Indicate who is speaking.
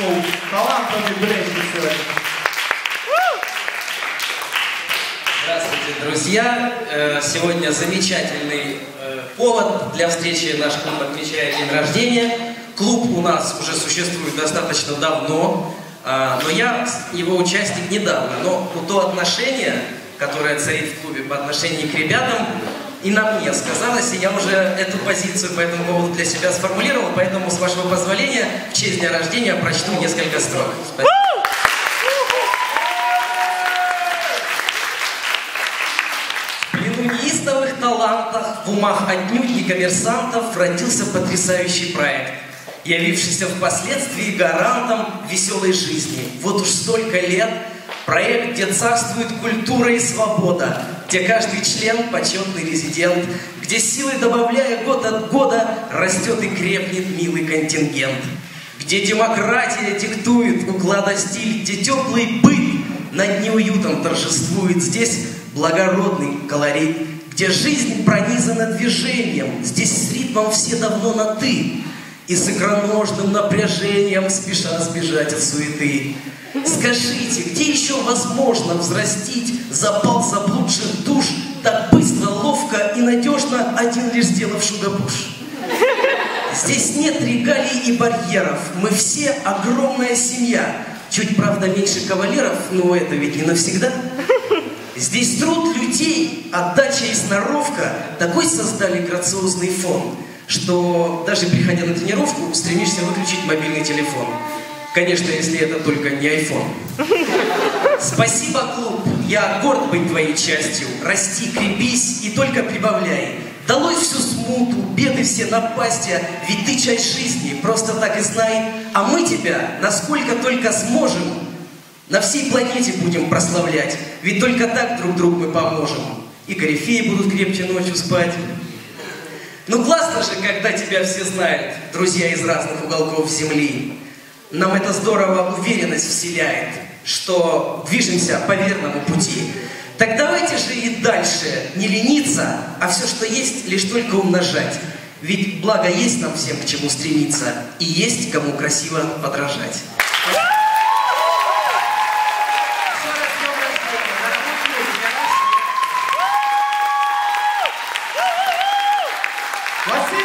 Speaker 1: шоу. Талантами блещет сегодня.
Speaker 2: Здравствуйте, друзья! Э, Сегодня замечательный э, повод для встречи. Наш клуб отмечает день рождения. Клуб у нас уже существует достаточно давно, а, но я его участник недавно. Но то отношение, которое царит в клубе по отношению к ребятам, и на мне сказалось, и я уже эту позицию по этому поводу для себя сформулировал, поэтому, с вашего позволения, в честь дня рождения прочту несколько строк. Спасибо. Неистовых талантах, в умах отнюдь не коммерсантов родился потрясающий проект, явившийся впоследствии гарантом веселой жизни. Вот уж столько лет проект, где царствует культура и свобода, где каждый член почетный резидент, где силой добавляя год от года растет и крепнет милый контингент, где демократия диктует уклада стиль, где теплый быт над неуютом торжествует. Здесь благородный колорит, где жизнь пронизана движением. Здесь с ритмом все давно на «ты» и с икроножным напряжением спеша сбежать от суеты. Скажите, где еще возможно взрастить запал заблудших душ так быстро, ловко и надежно, один лишь сделав шугабуш? Здесь нет регалий и барьеров, мы все огромная семья. Чуть, правда, меньше кавалеров, но это ведь не навсегда. Здесь труд людей, отдача и сноровка такой создали грациозный фон, что даже приходя на тренировку, стремишься выключить мобильный телефон. Конечно, если это только не iPhone. Спасибо, клуб, я горд быть твоей частью. Расти, крепись и только прибавляй. Долой всю смуту, беды все напастья, ведь ты часть жизни, просто так и знай. А мы тебя, насколько только сможем, на всей планете будем прославлять, ведь только так друг другу мы поможем. И корифеи будут крепче ночью спать. Ну классно же, когда тебя все знают, друзья из разных уголков земли нам это здорово уверенность вселяет, что движемся по верному пути. Так давайте же и дальше не лениться, а все, что есть, лишь только умножать. Ведь благо есть нам всем к чему стремиться, и есть кому красиво подражать. Спасибо!